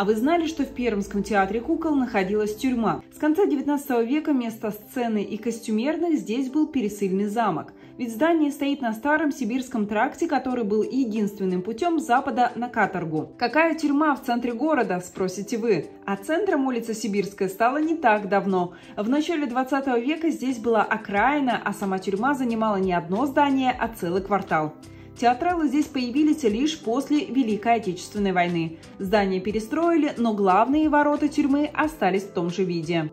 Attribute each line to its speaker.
Speaker 1: А вы знали, что в Пермском театре кукол находилась тюрьма? С конца 19 века вместо сцены и костюмерных здесь был пересыльный замок. Ведь здание стоит на старом сибирском тракте, который был единственным путем с запада на каторгу. Какая тюрьма в центре города, спросите вы? А центром улица Сибирская стала не так давно. В начале 20 века здесь была окраина, а сама тюрьма занимала не одно здание, а целый квартал. Театралы здесь появились лишь после Великой Отечественной войны. Здание перестроили, но главные ворота тюрьмы остались в том же виде.